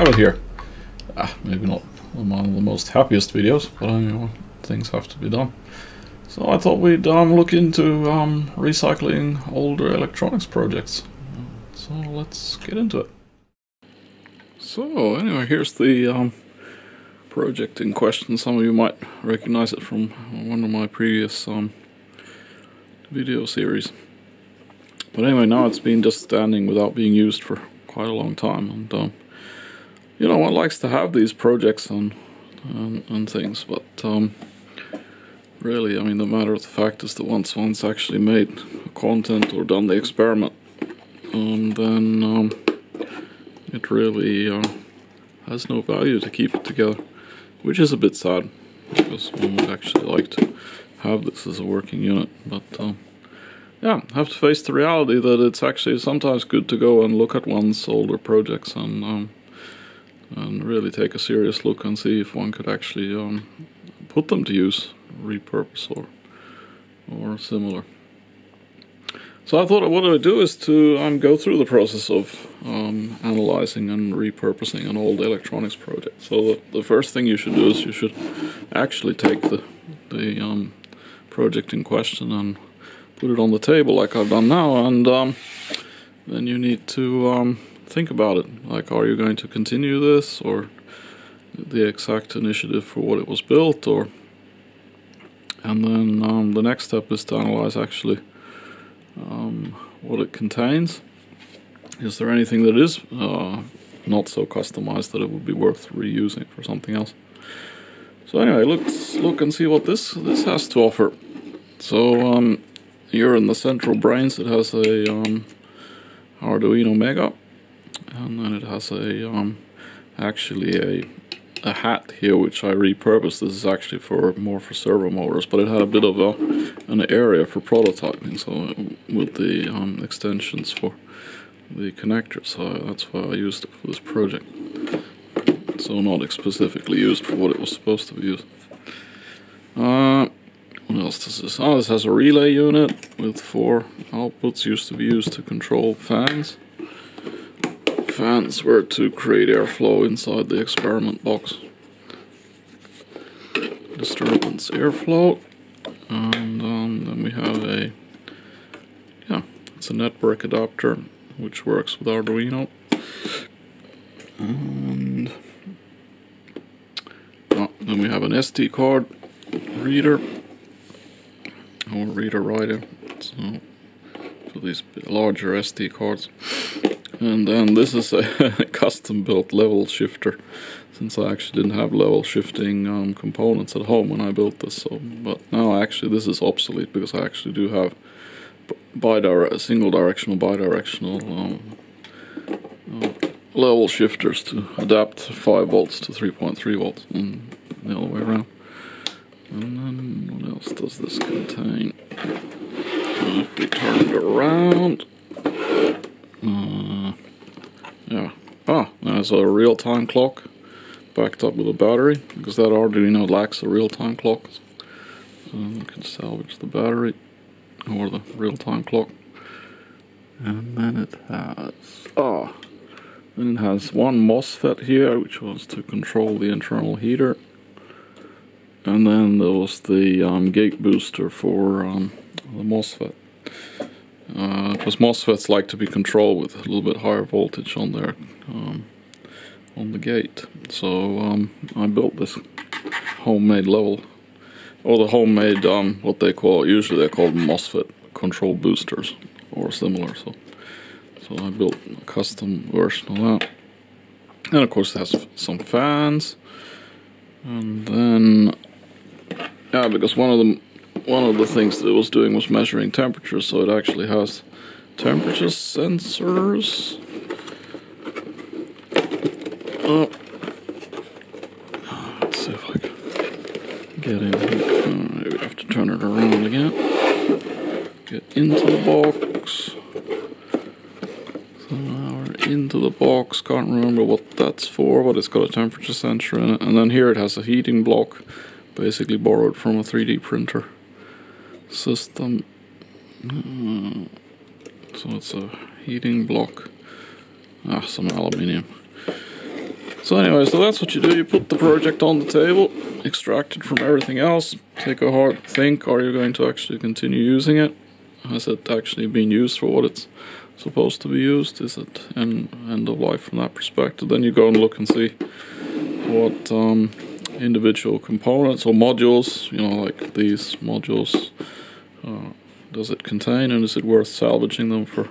Rabbit here. Ah, maybe not of the most happiest videos, but things have to be done. So I thought we'd um, look into um, recycling older electronics projects. So let's get into it. So anyway, here's the um, project in question. Some of you might recognize it from one of my previous um, video series. But anyway, now it's been just standing without being used for quite a long time. And, um, you know, one likes to have these projects and, and things, but um, really, I mean, the matter of the fact is that once one's actually made content or done the experiment, um, then um, it really uh, has no value to keep it together, which is a bit sad because one would actually like to have this as a working unit, but um, yeah, have to face the reality that it's actually sometimes good to go and look at one's older projects and um, and really take a serious look and see if one could actually um, put them to use, repurpose or or similar. So I thought what I would do is to um, go through the process of um, analyzing and repurposing an old electronics project. So the, the first thing you should do is you should actually take the the um, project in question and put it on the table like I've done now, and um, then you need to um, think about it. Like, are you going to continue this, or the exact initiative for what it was built, or and then um, the next step is to analyze actually um, what it contains. Is there anything that is uh, not so customized that it would be worth reusing for something else? So anyway, let's look and see what this this has to offer. So um, here in the central brains it has a um, Arduino Mega and then it has a um, actually a a hat here which I repurposed this is actually for more for servo motors but it had a bit of a an area for prototyping so with the um, extensions for the connector so that's why I used it for this project so not specifically used for what it was supposed to be used uh, what else does this? Oh, this has a relay unit with four outputs used to be used to control fans. Fans were to create airflow inside the experiment box. Disturbance airflow. And um, then we have a, yeah, it's a network adapter which works with Arduino. And oh, then we have an SD card reader or reader writer so for these larger SD cards and then this is a custom built level shifter since I actually didn't have level shifting um, components at home when I built this so but now actually this is obsolete because I actually do have single directional bidirectional um, uh, level shifters to adapt 5 volts to 3.3 volts and the other way around and then what else does this contain? If we turn it around, yeah. Ah, there's a real-time clock backed up with a battery because that Arduino lacks a real-time clock. So we can salvage the battery or the real-time clock. And then it has, ah, then it has one MOSFET here which was to control the internal heater and then there was the um, gate booster for um, the MOSFET. Uh, because MOSFETs like to be controlled with a little bit higher voltage on their um, on the gate. So um, I built this homemade level, or the homemade um, what they call usually they're called MOSFET control boosters or similar. So so I built a custom version of that, and of course it has some fans, and then yeah, because one of the one of the things that it was doing was measuring temperature, so it actually has temperature sensors. Oh. Let's see if I can get in here. Uh, maybe I have to turn it around again. Get into the box. So now we're into the box. Can't remember what that's for, but it's got a temperature sensor in it. And then here it has a heating block basically borrowed from a 3D printer system. Uh, so it's a heating block, ah, some aluminium. So anyway, so that's what you do. You put the project on the table, extract it from everything else, take a hard think, are you going to actually continue using it? Has it actually been used for what it's supposed to be used? Is it end, end of life from that perspective? Then you go and look and see what um, individual components or modules, you know, like these modules, uh, does it contain and is it worth salvaging them for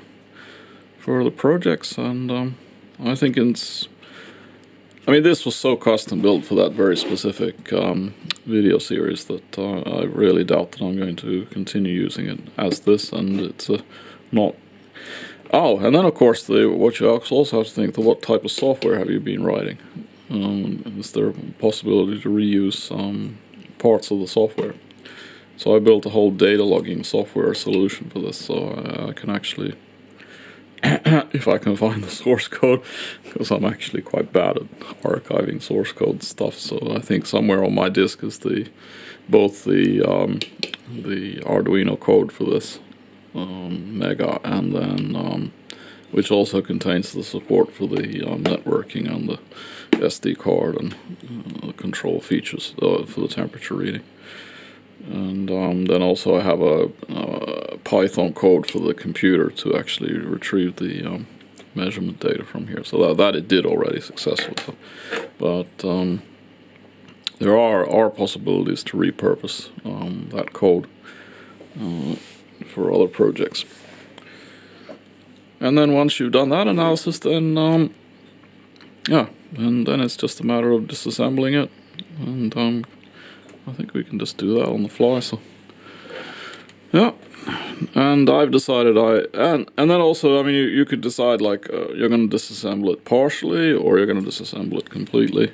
further projects? And um, I think it's I mean, this was so custom built for that very specific um, video series that uh, I really doubt that I'm going to continue using it as this, and it's uh, not. Oh, and then of course, the, what you also have to think: what type of software have you been writing? Um, is there a possibility to reuse um, parts of the software? So I built a whole data logging software solution for this, so I, I can actually if I can find the source code, because I'm actually quite bad at archiving source code stuff. So I think somewhere on my disk is the both the um, the Arduino code for this um, Mega, and then um, which also contains the support for the um, networking and the SD card and uh, the control features uh, for the temperature reading. And um, then also I have a, a, Python code for the computer to actually retrieve the um, measurement data from here. So that, that it did already successfully. So, but um, there are, are possibilities to repurpose um, that code uh, for other projects. And then once you've done that analysis, then um, yeah, and then it's just a matter of disassembling it and um, I think we can just do that on the fly. So, yeah. And I've decided I and and then also I mean you, you could decide like uh, you're going to disassemble it partially or you're going to disassemble it completely.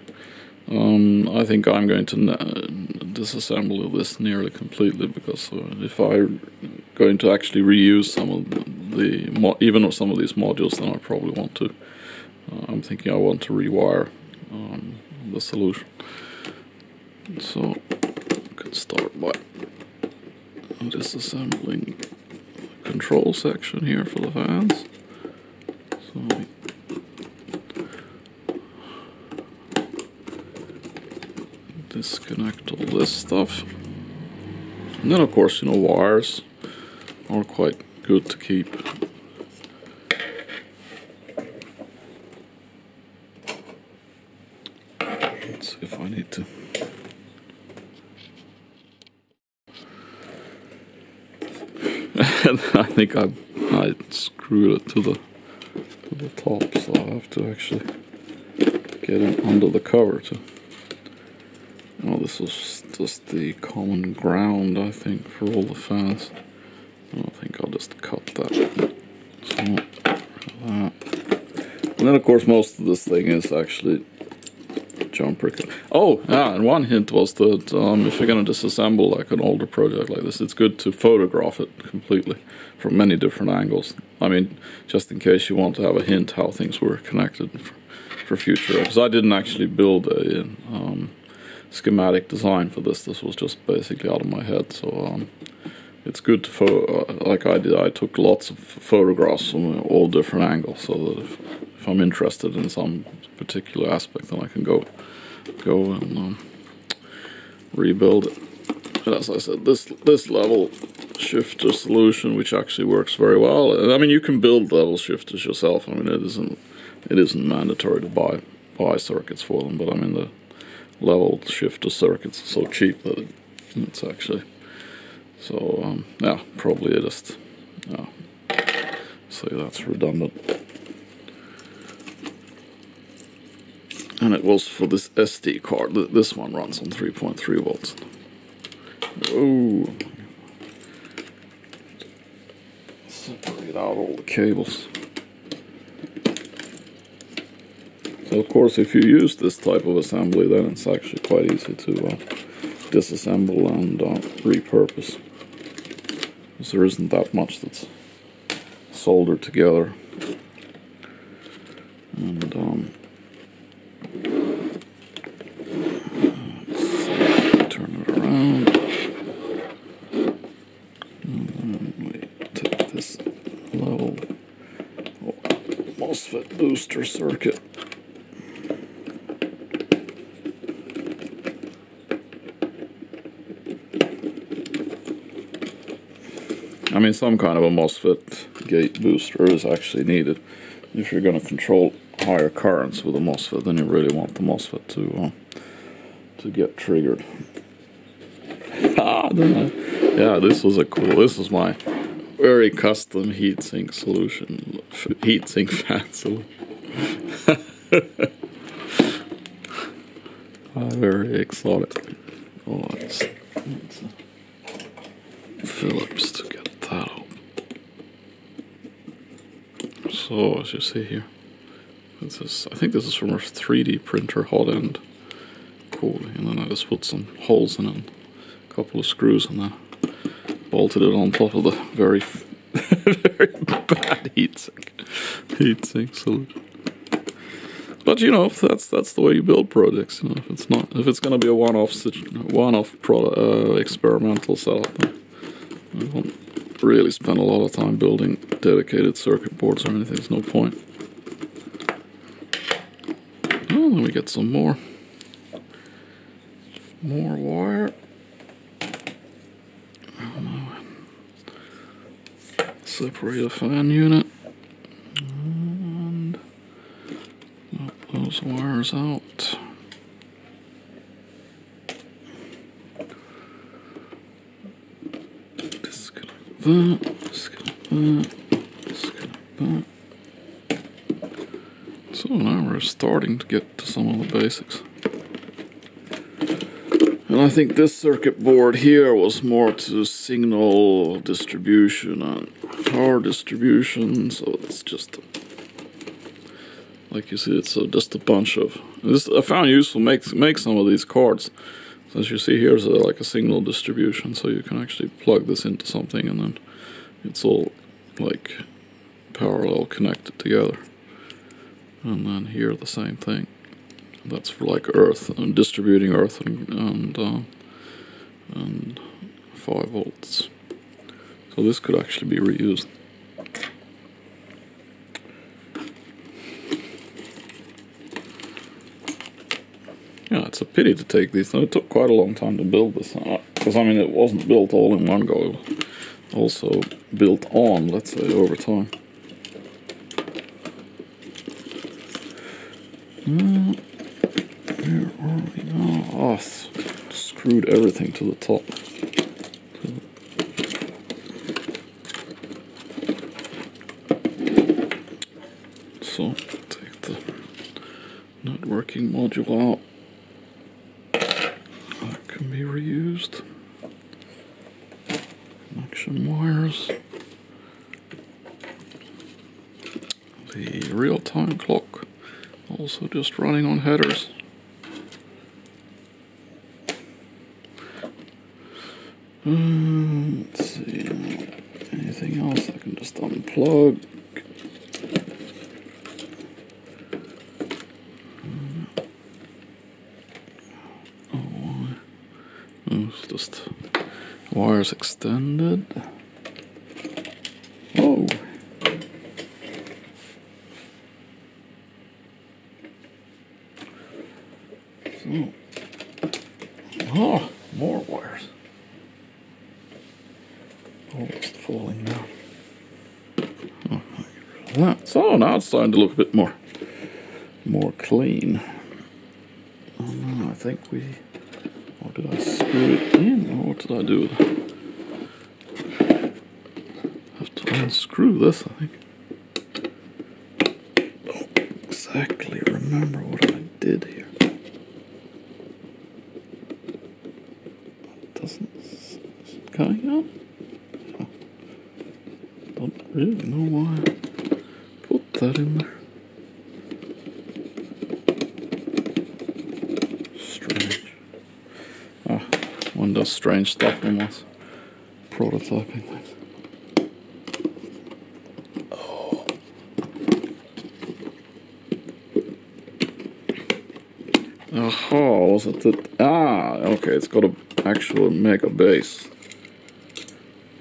Um, I think I'm going to disassemble this nearly completely because uh, if I'm going to actually reuse some of the, the even some of these modules, then I probably want to. Uh, I'm thinking I want to rewire um, the solution. So start by disassembling the control section here for the fans. So disconnect all this stuff. And then of course, you know, wires are quite good to keep. Let's see if I need to and I think I I screwed it to the to the top, so I have to actually get it under the cover to. Oh, this is just the common ground, I think, for all the fans. I think I'll just cut that. So, that. And then, of course, most of this thing is actually jumper. Oh, yeah, and one hint was that um, if you're going to disassemble like an older project like this, it's good to photograph it completely from many different angles. I mean, just in case you want to have a hint how things were connected for, for future. Because I didn't actually build a um, schematic design for this. This was just basically out of my head. So um, it's good to, photo, uh, like I did, I took lots of photographs from all different angles so that if, if I'm interested in some particular aspect, then I can go go and um, rebuild it. as I said, this this level shifter solution, which actually works very well. I mean, you can build level shifters yourself. I mean, it isn't it isn't mandatory to buy buy circuits for them, but I mean the level shifter circuits are so cheap that it, it's actually so um, yeah, probably just yeah. Say that's redundant. And it was for this SD card. This one runs on 3.3 volts. Oh, separate out all the cables. So of course, if you use this type of assembly, then it's actually quite easy to uh, disassemble and uh, repurpose. Because there isn't that much that's soldered together. And um, Um, this MOSFET booster circuit. I mean, some kind of a MOSFET gate booster is actually needed. If you're going to control higher currents with a MOSFET, then you really want the MOSFET to uh, to get triggered ah, yeah, this was a cool. This is my very custom heatsink solution, heatsink fan solution. uh, very exotic. Oh, Phillips to get that out. So as you see here, this is I think this is from a 3D printer hot end. Cool, and then I just put some holes in it, couple of screws, and then bolted it on top of the very, very bad heatsink heatsink. But you know, that's that's the way you build projects. You know, if it's not, if it's going to be a one-off, one-off uh, experimental setup, then I won't really spend a lot of time building dedicated circuit boards or anything. There's no point. Well, let me get some more, more wire. Separate a fan unit. And those wires out. Disconnect that, disconnect that, disconnect that. So now we're starting to get to some of the basics. And I think this circuit board here was more to signal distribution and power distribution, so it's just like you see it's uh, just a bunch of this I found useful make make some of these cards. So as you see here's a, like a signal distribution so you can actually plug this into something and then it's all like parallel connected together. And then here the same thing. That's for like earth and distributing earth and and, uh, and 5 volts so this could actually be reused Yeah, it's a pity to take these. It took quite a long time to build this. Because, uh, I mean, it wasn't built all in one go. also built on, let's say, over time. Uh, where are we now? Oh, screwed everything to the top. So, take the module out. That can be reused. Connection wires. The real-time clock, also just running on headers. Um, let's see, anything else I can just unplug. Oh, it's just wires extended. Oh, more wires. Almost falling now. Oh, so now it's starting to look a bit more, more clean. Oh I think we. Or did I screw it in? Or what did I do with it? Have to unscrew this, I think. Don't exactly remember what I did here. Doesn't coming out. Oh. Don't really know why I that in there. Strange. Ah, one does strange stuff when one's prototyping things. Oh. Was it the... Ah, okay, it's got an actual mega base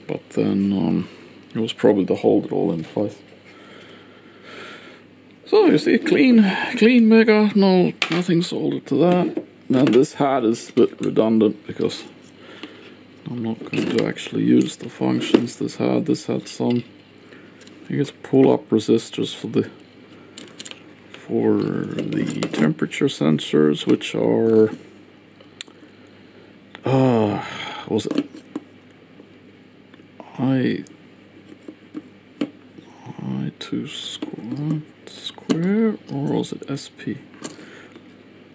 but then um, it was probably to hold it all in place. So you see, clean, clean mega, no, nothing soldered to that. Then this hat is a bit redundant because I'm not going to actually use the functions this had. This had some, I guess, pull-up resistors for the for the temperature sensors, which are, uh, was it I I2 square, square or was it SP?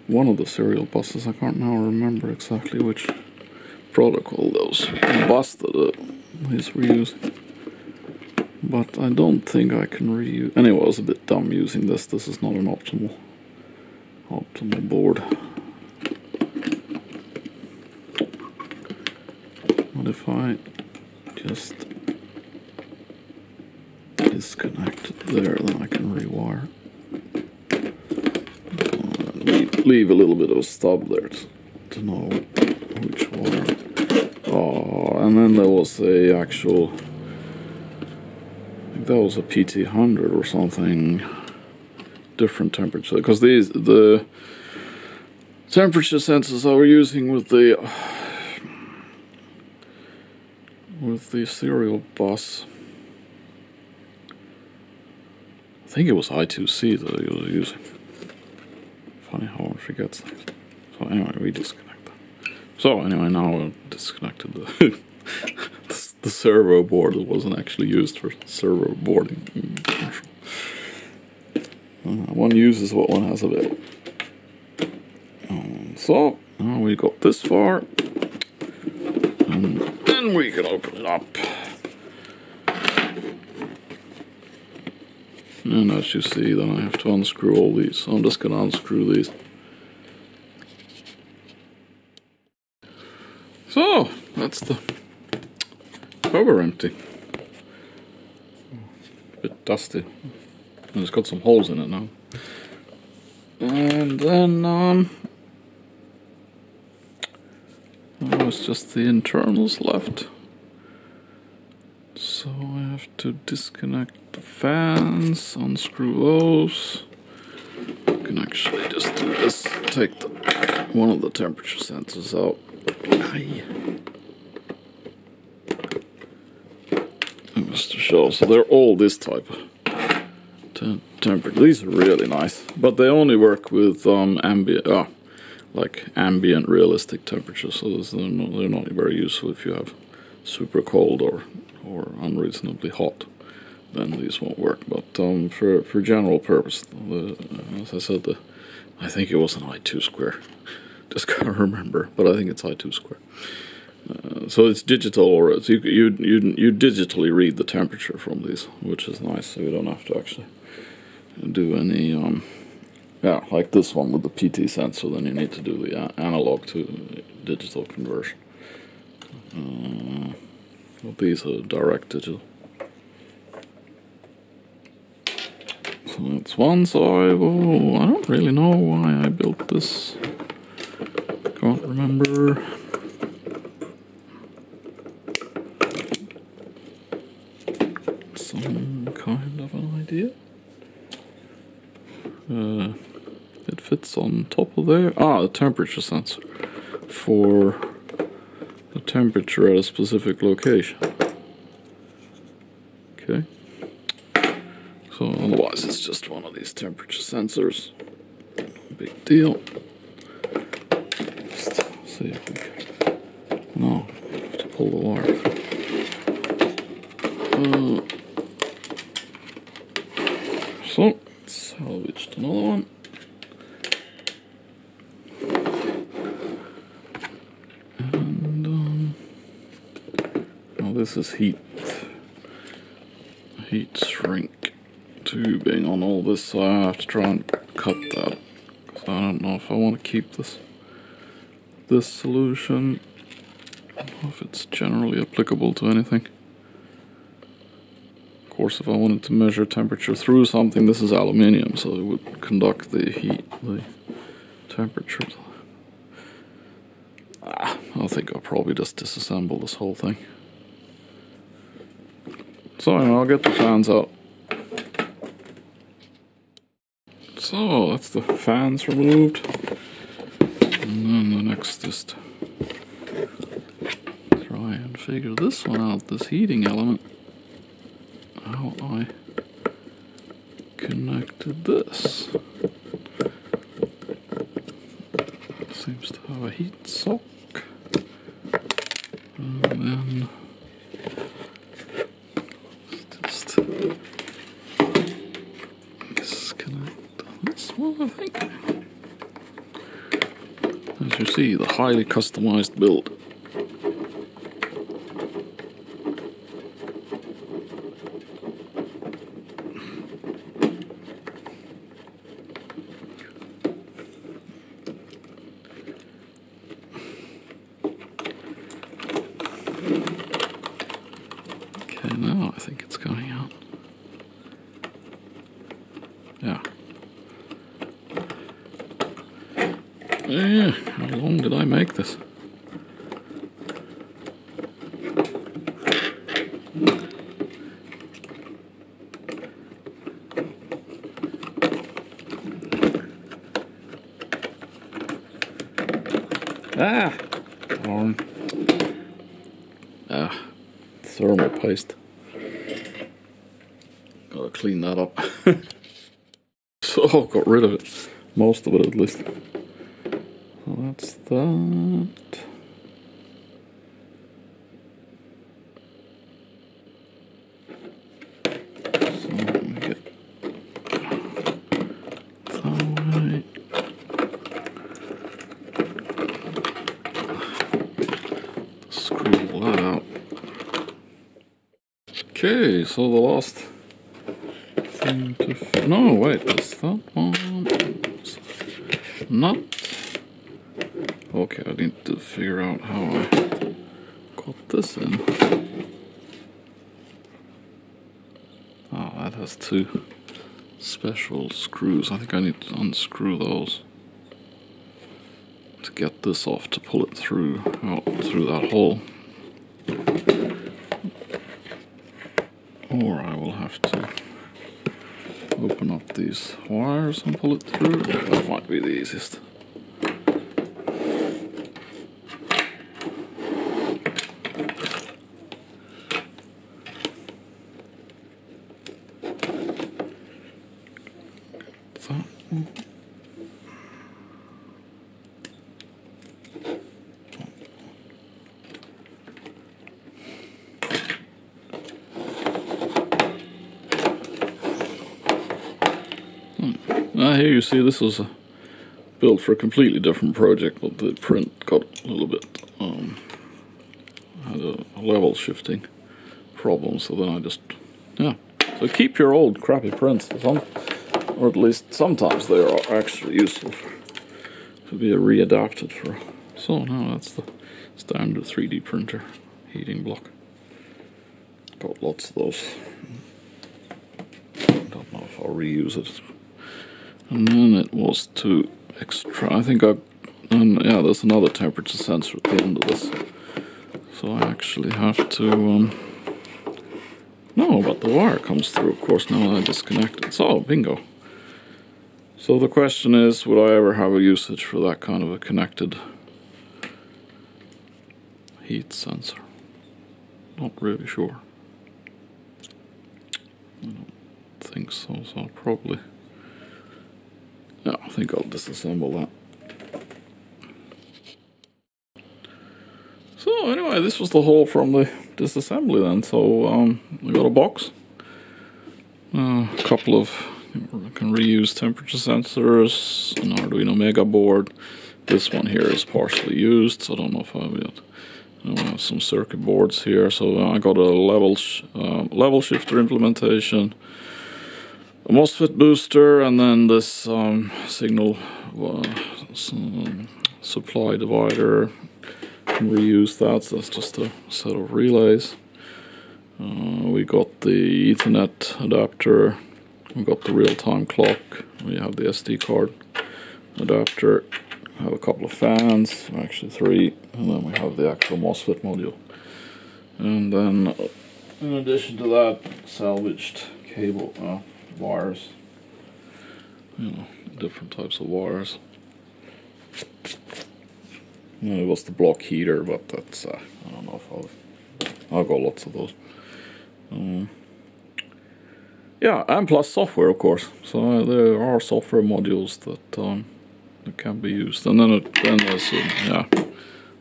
One of the serial buses, I can't now remember exactly which protocol those bus that uh, is reusing. But I don't think I can reuse. Anyway, I was a bit dumb using this. This is not an optimal optimal board. What if I just there, then I can rewire. Uh, leave a little bit of a stub there to, to know which wire. Oh, and then there was a actual I think that was a PT100 or something different temperature because these the temperature sensors I were using with the with the serial bus I think it was I2C that he was using. Funny how one forgets things. So anyway we disconnect that so anyway now I disconnected. The the servo board that wasn't actually used for servo boarding. Uh, one uses what one has available. Um, so now we got this far, and then we can open it up. And as you see, then I have to unscrew all these. So I'm just gonna unscrew these. So that's the cover empty. A bit dusty. And it's got some holes in it now. And then, um, oh, it's just the internals left. To disconnect the fans, unscrew those. I can actually just do this, take the, one of the temperature sensors out. Aye. Just to show, so they're all this type temperature. These are really nice, but they only work with um, ambient, uh, like ambient realistic temperature. So they're not, they're not very useful if you have super cold or or unreasonably hot. Then these won't work. But um, for for general purpose, the, as I said, the I think it was an I2 square. Just can't remember, but I think it's I2 square. Uh, so it's digital, or you, you you you digitally read the temperature from these, which is nice. So you don't have to actually do any, um, yeah, like this one with the PT sensor, then you need to do the analog to digital conversion. Uh, well, these are direct digital. So that's one side. Oh, I don't really know why I built this. Can't remember. Some kind of an idea. Uh, it fits on top of there. Ah, the temperature sensor for the temperature at a specific location. Okay. So otherwise it's just one of these temperature sensors. Big deal. See if we can. No, have to pull the wire. Uh, so salvaged another one. And um, well, this is heat heat shrink tubing on all this, so I have to try and cut that. Cause I don't know if I want to keep this this solution. If it's generally applicable to anything of course, if I wanted to measure temperature through something, this is aluminium, so it would conduct the heat, the temperature. Ah, I think I'll probably just disassemble this whole thing. So I'll get the fans out. So that's the fans removed. And then the next to try and figure this one out, this heating element. How I connected this. Seems to have a heat sock. And then just disconnect this one, I think. As you see, the highly customized build. Okay, now I think it's going out. Yeah. Yeah, how long did I make this? Ah! Darn. Ah, thermal paste. Gotta clean that up. so, I've got rid of it. Most of it at least. So that's that. Okay, so the last no, wait, is that one? Not. Okay, I need to figure out how I got this in. Oh, that has two special screws. I think I need to unscrew those to get this off to pull it through out through that hole. Or I will have to open up these wires and pull it through. That might be the easiest. That one. Ah, here you see this was built for a completely different project, but the print got a little bit um, had a level shifting problem. So then I just yeah. So keep your old crappy prints, some, or at least sometimes they are actually useful to be readapted for. So now that's the standard 3D printer heating block. Got lots of those. Don't know if I'll reuse it. And then it was to extra. I think I. And yeah, there's another temperature sensor at the end of this. So I actually have to. Um, no, but the wire comes through, of course, now I disconnect it. So, bingo. So the question is would I ever have a usage for that kind of a connected heat sensor? Not really sure. I don't think so, so probably. Yeah, I think I'll disassemble that. So anyway, this was the whole from the disassembly then. So um, we got a box, uh, a couple of can reuse temperature sensors, an Arduino Mega board. This one here is partially used, so I don't know if I'll be able. Have some circuit boards here. So I got a level sh uh, level shifter implementation a MOSFET booster and then this um, signal uh, supply divider. Can reuse that. So that's just a set of relays. Uh, we got the Ethernet adapter. We got the real-time clock. We have the SD card adapter. We have a couple of fans, actually three, and then we have the actual MOSFET module. And then, in addition to that, salvaged cable. Uh, wires. You know, different types of wires. You know, it was the block heater, but that's, uh, I don't know if I'll I've got lots of those. Um, yeah, and plus software, of course. So uh, there are software modules that, um, that can be used, and then it, then there's uh, yeah,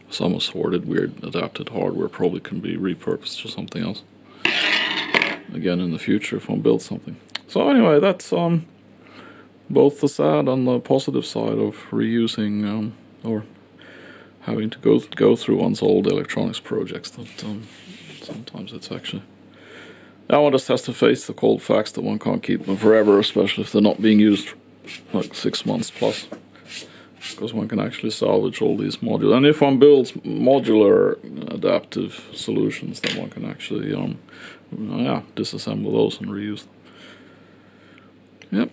some assorted weird adapted hardware probably can be repurposed for something else. Again, in the future, if one builds something. So anyway, that's um, both the sad and the positive side of reusing um, or having to go go through one's old electronics projects. That um, sometimes it's actually now one just has to face the cold facts that one can't keep them forever, especially if they're not being used like six months plus. Because one can actually salvage all these modules, and if one builds modular adaptive solutions, then one can actually, um, yeah, disassemble those and reuse them. Yep.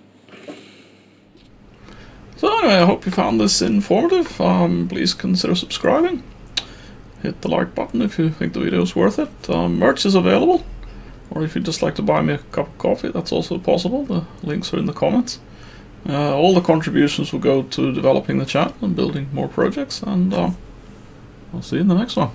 So anyway, I hope you found this informative. Um, please consider subscribing. Hit the like button if you think the video is worth it. Um, merch is available. Or if you'd just like to buy me a cup of coffee, that's also possible. The links are in the comments. Uh, all the contributions will go to developing the channel and building more projects. And uh, I'll see you in the next one.